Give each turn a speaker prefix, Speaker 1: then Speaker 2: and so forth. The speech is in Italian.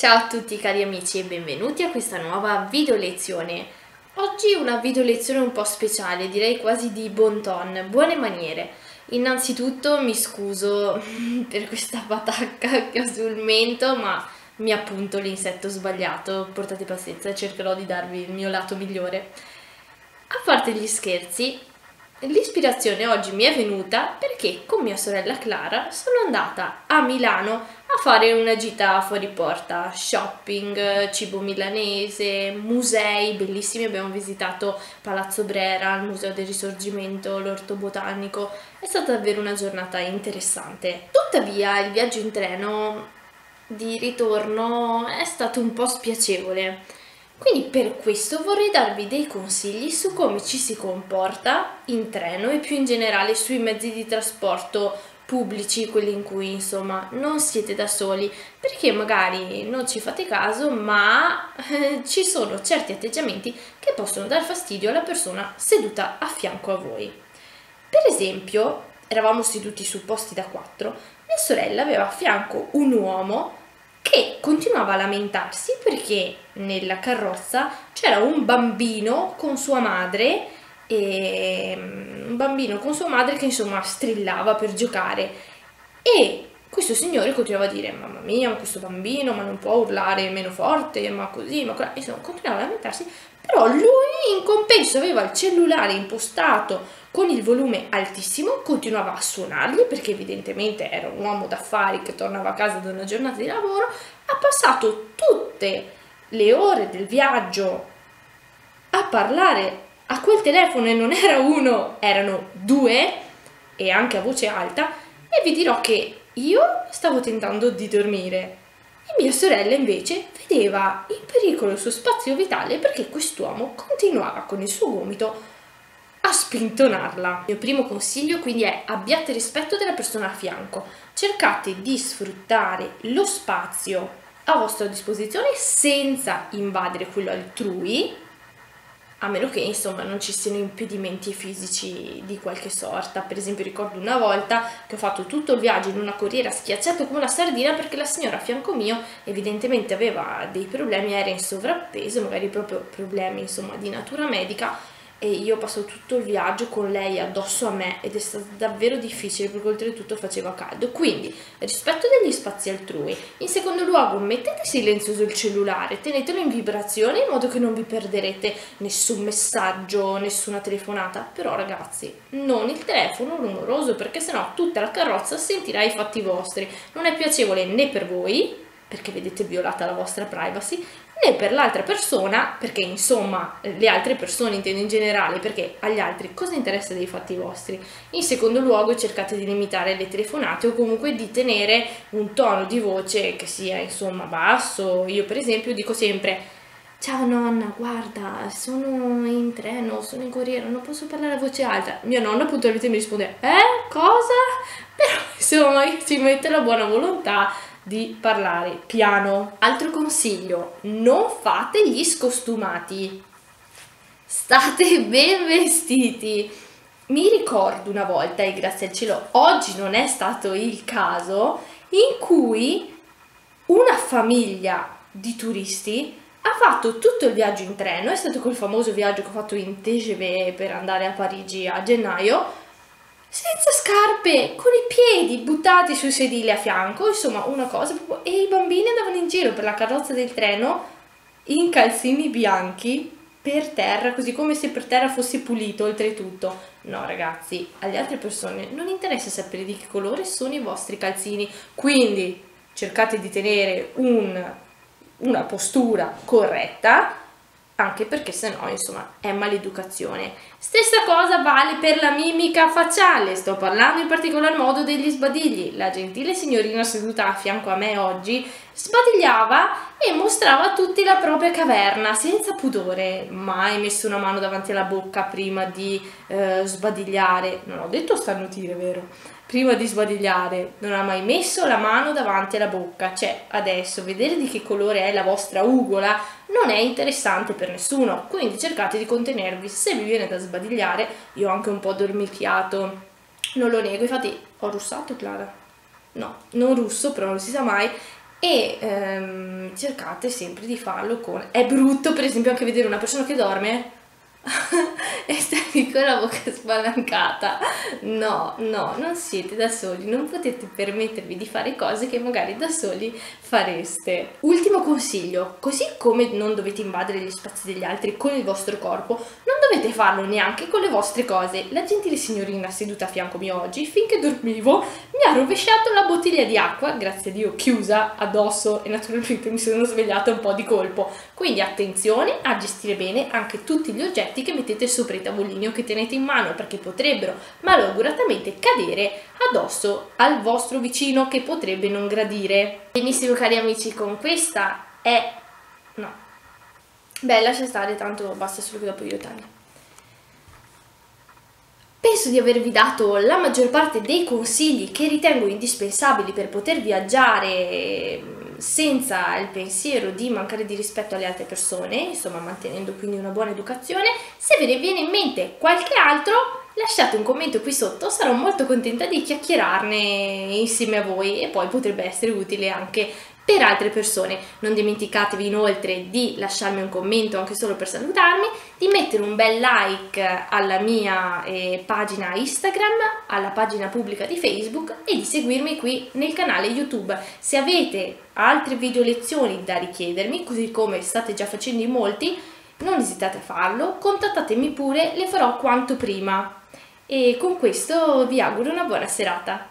Speaker 1: Ciao a tutti cari amici e benvenuti a questa nuova video lezione. Oggi una video lezione un po' speciale, direi quasi di bon ton, buone maniere. Innanzitutto mi scuso per questa patacca che ho sul mento, ma mi appunto l'insetto sbagliato, portate pazienza, cercherò di darvi il mio lato migliore. A parte gli scherzi, L'ispirazione oggi mi è venuta perché con mia sorella Clara sono andata a Milano fare una gita fuori porta, shopping, cibo milanese, musei bellissimi, abbiamo visitato Palazzo Brera, il Museo del Risorgimento, l'Orto Botanico, è stata davvero una giornata interessante. Tuttavia il viaggio in treno di ritorno è stato un po' spiacevole. Quindi per questo vorrei darvi dei consigli su come ci si comporta in treno e più in generale sui mezzi di trasporto pubblici, quelli in cui insomma non siete da soli, perché magari non ci fate caso, ma eh, ci sono certi atteggiamenti che possono dar fastidio alla persona seduta a fianco a voi. Per esempio, eravamo seduti su posti da quattro, mia sorella aveva a fianco un uomo che continuava a lamentarsi perché nella carrozza c'era un bambino con sua madre e un bambino con sua madre che insomma strillava per giocare. E questo signore continuava a dire mamma mia ma questo bambino ma non può urlare meno forte ma così ma così insomma continuava a lamentarsi però lui in compenso aveva il cellulare impostato con il volume altissimo, continuava a suonargli perché evidentemente era un uomo d'affari che tornava a casa da una giornata di lavoro, ha passato tutte le ore del viaggio a parlare a quel telefono non era uno, erano due e anche a voce alta e vi dirò che io stavo tentando di dormire e mia sorella invece vedeva in pericolo il suo spazio vitale perché quest'uomo continuava con il suo gomito a spintonarla. Il mio primo consiglio quindi è abbiate rispetto della persona a fianco, cercate di sfruttare lo spazio a vostra disposizione senza invadere quello altrui, a meno che insomma non ci siano impedimenti fisici di qualche sorta. Per esempio ricordo una volta che ho fatto tutto il viaggio in una corriera schiacciata come una sardina perché la signora a fianco mio evidentemente aveva dei problemi, era in sovrappeso, magari proprio problemi insomma di natura medica e io passo tutto il viaggio con lei addosso a me ed è stato davvero difficile perché oltretutto faceva caldo. Quindi rispetto degli spazi altrui. In secondo luogo mettete silenzioso il cellulare, tenetelo in vibrazione in modo che non vi perderete nessun messaggio, nessuna telefonata. Però ragazzi, non il telefono rumoroso perché sennò tutta la carrozza sentirà i fatti vostri. Non è piacevole né per voi perché vedete violata la vostra privacy, né per l'altra persona, perché insomma le altre persone intendo in generale, perché agli altri cosa interessa dei fatti vostri? In secondo luogo cercate di limitare le telefonate o comunque di tenere un tono di voce che sia insomma basso. Io per esempio dico sempre Ciao nonna, guarda, sono in treno, sono in corriera, non posso parlare a voce alta. Mia nonna puntualmente mi risponde, eh, cosa? Però insomma ci mette la buona volontà di parlare piano. Altro consiglio, non fate gli scostumati. State ben vestiti. Mi ricordo una volta, e grazie al cielo, oggi non è stato il caso, in cui una famiglia di turisti ha fatto tutto il viaggio in treno, è stato quel famoso viaggio che ho fatto in TGV per andare a Parigi a gennaio, senza scarpe, con i piedi buttati sui sedili a fianco, insomma una cosa proprio... E i bambini andavano in giro per la carrozza del treno in calzini bianchi per terra, così come se per terra fosse pulito oltretutto. No ragazzi, alle altre persone non interessa sapere di che colore sono i vostri calzini, quindi cercate di tenere un, una postura corretta anche perché sennò insomma è maleducazione. Stessa cosa vale per la mimica facciale, sto parlando in particolar modo degli sbadigli. La gentile signorina seduta a fianco a me oggi sbadigliava e mostrava a tutti la propria caverna senza pudore, mai messo una mano davanti alla bocca prima di eh, sbadigliare. Non ho detto starnutire, vero? prima di sbadigliare, non ha mai messo la mano davanti alla bocca. Cioè, adesso, vedere di che colore è la vostra ugola non è interessante per nessuno, quindi cercate di contenervi. Se vi viene da sbadigliare, io ho anche un po' dormicchiato, non lo nego, infatti ho russato Clara? No, non russo, però non si sa mai. e ehm, cercate sempre di farlo con... È brutto per esempio anche vedere una persona che dorme e stai con la bocca spalancata. No, no, non siete da soli, non potete permettervi di fare cose che magari da soli fareste. Ultimo consiglio, così come non dovete invadere gli spazi degli altri con il vostro corpo, non dovete farlo neanche con le vostre cose. La gentile signorina seduta a fianco mio oggi, finché dormivo, mi ha rovesciato la bottiglia di acqua, grazie a Dio chiusa addosso e naturalmente mi sono svegliata un po' di colpo. Quindi attenzione a gestire bene anche tutti gli oggetti oggetti che mettete sopra i tavolini o che tenete in mano perché potrebbero malauguratamente cadere addosso al vostro vicino che potrebbe non gradire. Benissimo cari amici, con questa è... no. Beh, lascia stare, tanto basta solo che dopo io taglio. Penso di avervi dato la maggior parte dei consigli che ritengo indispensabili per poter viaggiare senza il pensiero di mancare di rispetto alle altre persone, insomma mantenendo quindi una buona educazione. Se ve ne viene in mente qualche altro, lasciate un commento qui sotto, sarò molto contenta di chiacchierarne insieme a voi e poi potrebbe essere utile anche per altre persone. Non dimenticatevi inoltre di lasciarmi un commento anche solo per salutarmi, di mettere un bel like alla mia eh, pagina Instagram, alla pagina pubblica di Facebook e di seguirmi qui nel canale YouTube. Se avete altre video lezioni da richiedermi, così come state già facendo in molti, non esitate a farlo, contattatemi pure, le farò quanto prima. E con questo vi auguro una buona serata.